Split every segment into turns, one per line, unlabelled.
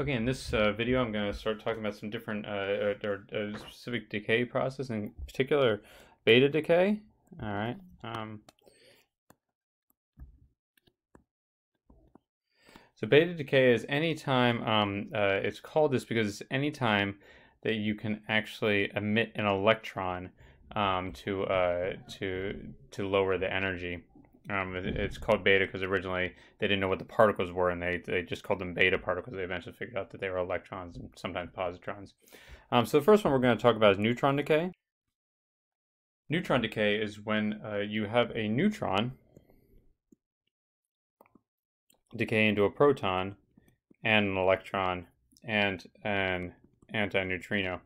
Okay, in this uh, video, I'm going to start talking about some different uh, or, uh, specific decay process, in particular, beta decay. All right. Um, so beta decay is any time. Um, uh, it's called this because it's any time that you can actually emit an electron um, to uh, to to lower the energy. Um, it's called beta because originally they didn't know what the particles were, and they, they just called them beta particles. They eventually figured out that they were electrons and sometimes positrons. Um, so the first one we're going to talk about is neutron decay. Neutron decay is when uh, you have a neutron decay into a proton and an electron and an antineutrino.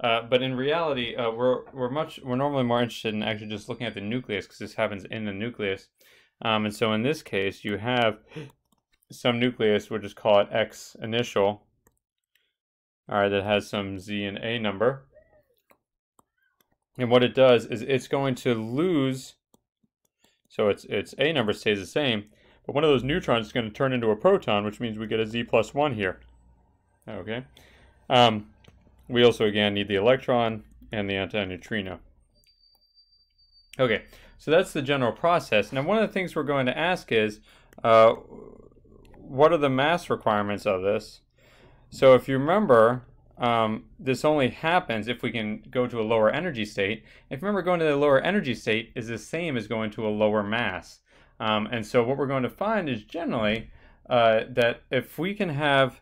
Uh, but in reality, uh, we're we're much we're normally more interested in actually just looking at the nucleus because this happens in the nucleus. Um, and so in this case, you have some nucleus, we'll just call it X initial, all right, that has some Z and A number. And what it does is it's going to lose, so its, its A number stays the same, but one of those neutrons is going to turn into a proton, which means we get a Z plus 1 here. Okay. Um, we also, again, need the electron and the antineutrino. Okay, so that's the general process. Now, one of the things we're going to ask is, uh, what are the mass requirements of this? So if you remember, um, this only happens if we can go to a lower energy state. If you remember, going to the lower energy state is the same as going to a lower mass. Um, and so what we're going to find is generally uh, that if we can have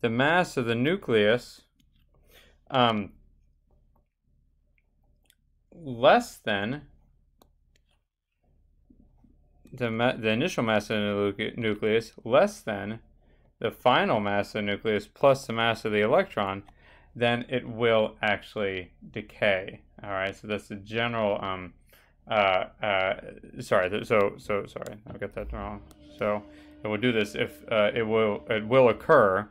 the mass of the nucleus um, less than the, the initial mass of the nucleus less than the final mass of the nucleus plus the mass of the electron, then it will actually decay. All right, so that's the general. Um, uh, uh, sorry, so so sorry, I got that wrong. So it will do this if uh, it will it will occur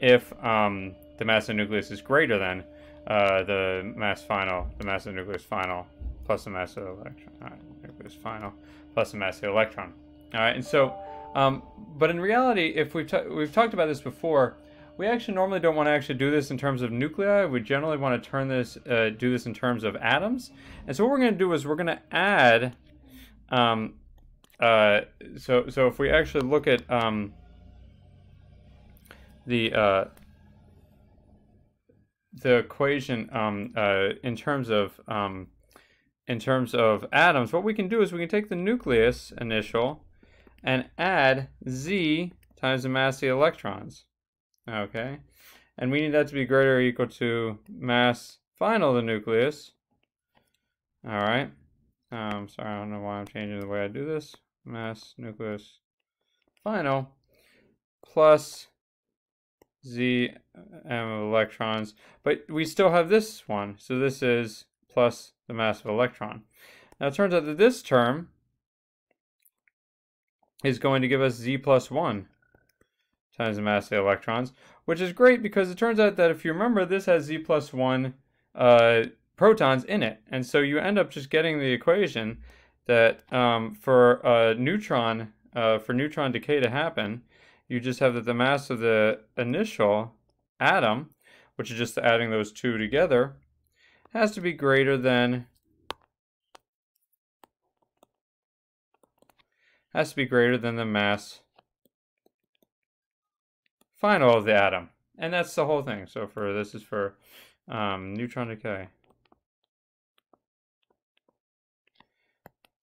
if um, the mass of the nucleus is greater than uh, the mass final, the mass of the nucleus final plus the mass of the electron. Right, nucleus final plus the mass of the electron. All right, and so, um, but in reality, if we've we've talked about this before, we actually normally don't want to actually do this in terms of nuclei. We generally want to turn this, uh, do this in terms of atoms. And so what we're going to do is we're going to add. Um, uh, so so if we actually look at um, the uh, the equation um, uh, in terms of um, in terms of atoms, what we can do is we can take the nucleus initial and add Z times the mass of the electrons. Okay, and we need that to be greater or equal to mass final of the nucleus. All right. Um, sorry, I don't know why I'm changing the way I do this. Mass nucleus final plus Z m of electrons, but we still have this one. So this is plus the mass of electron. Now it turns out that this term is going to give us Z plus 1 times the mass of the electrons, which is great because it turns out that if you remember, this has Z plus 1 uh, protons in it. And so you end up just getting the equation that um, for a neutron, uh, for neutron decay to happen, you just have that the mass of the initial atom, which is just adding those two together, has to be greater than has to be greater than the mass final of the atom. And that's the whole thing. So for this is for um, neutron decay.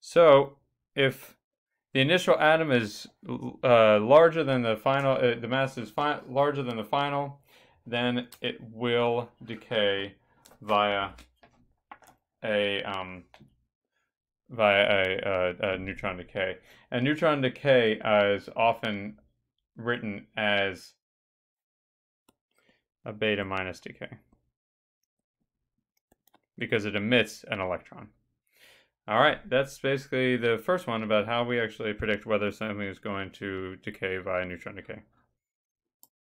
So if the initial atom is uh, larger than the final, uh, the mass is larger than the final, then it will decay via a um, via a, a, a, neutron decay. And neutron decay is often written as a beta minus decay because it emits an electron. All right, that's basically the first one about how we actually predict whether something is going to decay via neutron decay.